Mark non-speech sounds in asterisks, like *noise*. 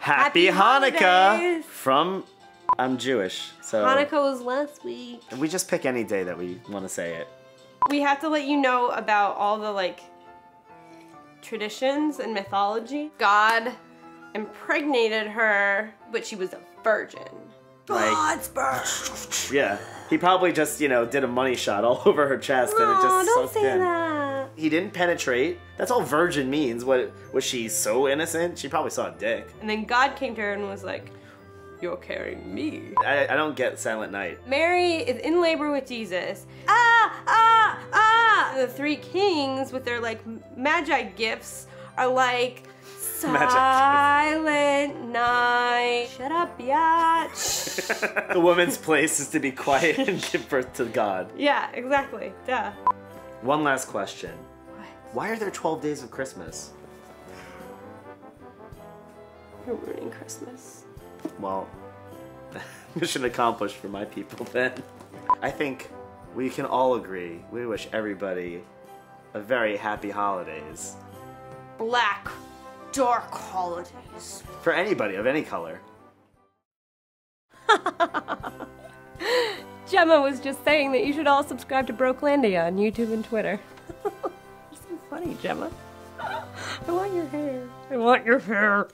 Happy, Happy Hanukkah holidays. from I'm Jewish, so Hanukkah was last week. we just pick any day that we want to say it. We have to let you know about all the like traditions and mythology. God impregnated her, but she was a virgin. Like, oh, yeah, he probably just you know did a money shot all *laughs* over her chest and it No, just don't sucked say in. that. He didn't penetrate. That's all virgin means. What was she so innocent? She probably saw a dick. And then God came to her and was like, You're carrying me. I, I don't get Silent Night. Mary is in labor with Jesus. Ah, ah, ah! The three kings with their like magi gifts are like, *laughs* Silent night. Shut up, biatch. *laughs* the woman's place is to be quiet and give birth to God. yeah, exactly. Duh. One last question. Why are there 12 days of Christmas? You're ruining Christmas. Well, *laughs* mission accomplished for my people then. I think we can all agree we wish everybody a very happy holidays. Black, dark holidays. For anybody of any color. Gemma was just saying that you should all subscribe to Brokelandia on YouTube and Twitter. *laughs* You're so funny, Gemma. *laughs* I want your hair. I want your hair.